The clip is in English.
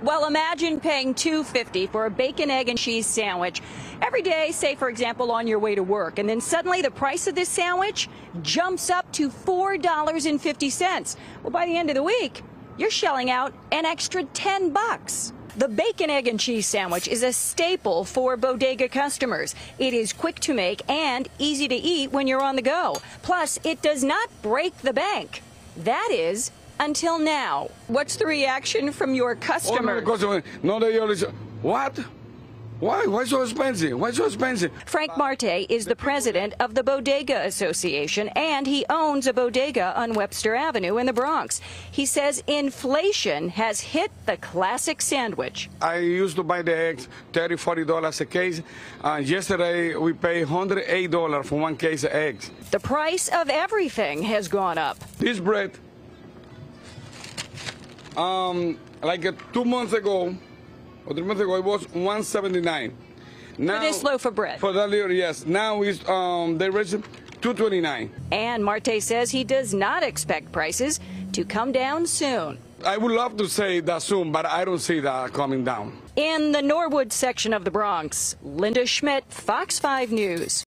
Well, imagine paying $2.50 for a bacon, egg, and cheese sandwich every day, say, for example, on your way to work. And then suddenly the price of this sandwich jumps up to $4.50. Well, by the end of the week, you're shelling out an extra 10 bucks. The bacon, egg, and cheese sandwich is a staple for bodega customers. It is quick to make and easy to eat when you're on the go. Plus, it does not break the bank. That is, until now. What's the reaction from your Oh, no, customers? no, they always, what? Why? Why so expensive? Why so expensive? Frank Marte is the president of the Bodega Association, and he owns a bodega on Webster Avenue in the Bronx. He says inflation has hit the classic sandwich. I used to buy the eggs 30 40 dollars a case. Uh, yesterday we paid 108 dollars for one case of eggs. The price of everything has gone up. This bread, um, like uh, two months ago or three months ago, it was 179. Now, this loaf of bread. For that little, yes. Now it's um, they raised it 229. And Marte says he does not expect prices to come down soon. I would love to say that soon, but I don't see that coming down. In the Norwood section of the Bronx, Linda Schmidt, Fox 5 News.